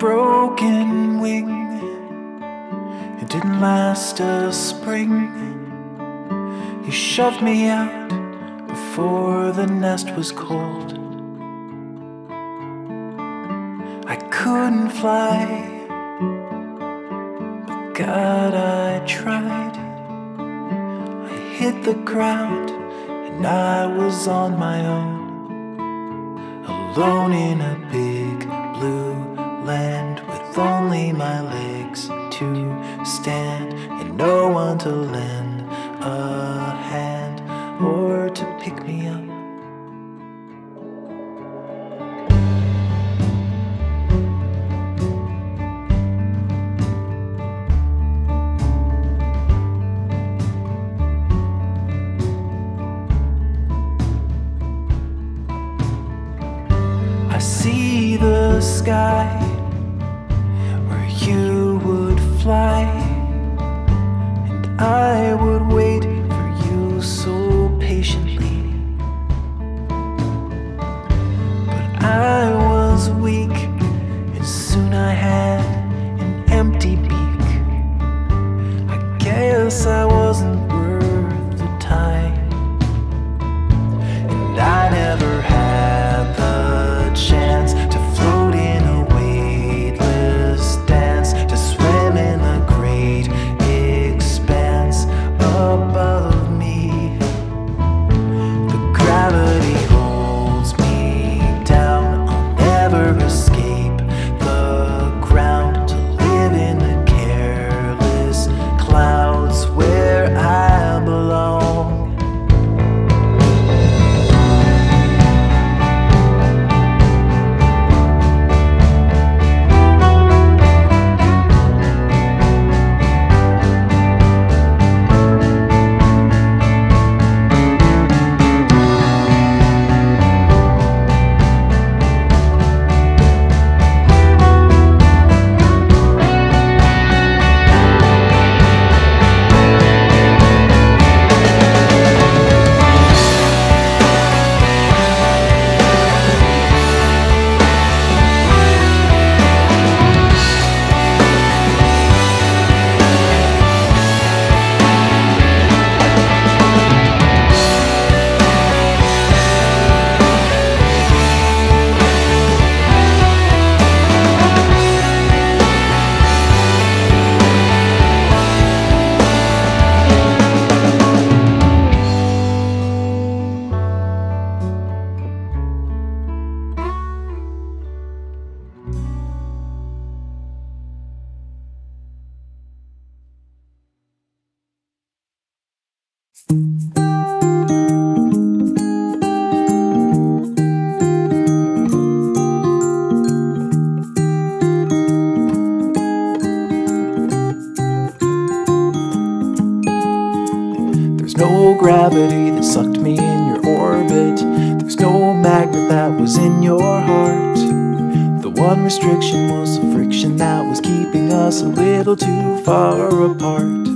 broken wing. It didn't last a spring. You shoved me out before the nest was cold. I couldn't fly, but God, I tried. I hit the ground and I was on my own, alone in a big blue land with only my legs to stand and no one to lend a hand or to pick me up. I see the sky fly, and I would gravity that sucked me in your orbit. There's no magnet that was in your heart. The one restriction was the friction that was keeping us a little too far apart.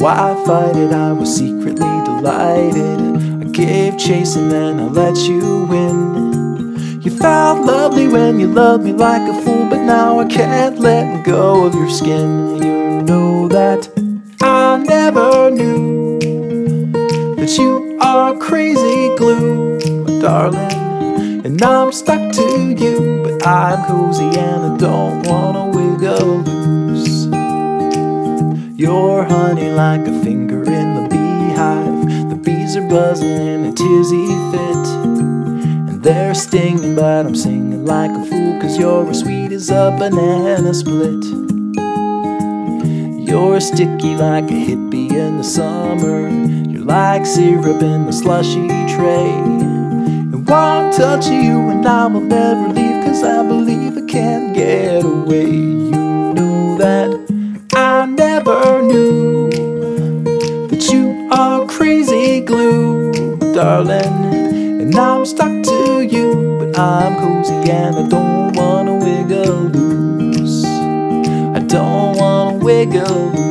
Why fight it? I was secretly delighted. I gave chase and then I let you win. You felt lovely when you loved me like a fool, but now I can't let go of your skin. You know that I never knew you are crazy glue, my darling. And I'm stuck to you, but I'm cozy and I don't wanna wiggle loose. You're honey like a finger in the beehive. The bees are buzzing in a tizzy fit. And they're stinging, but I'm singing like a fool, cause you're as sweet as a banana split. You're sticky like a hippie in the summer. You're like syrup in the slushy tray. And one touch you and I will never leave, cause I believe I can't get away. You know that I never knew that you are crazy glue, darling. And I'm stuck to you, but I'm cozy and I don't wanna wiggle loose. I don't wiggle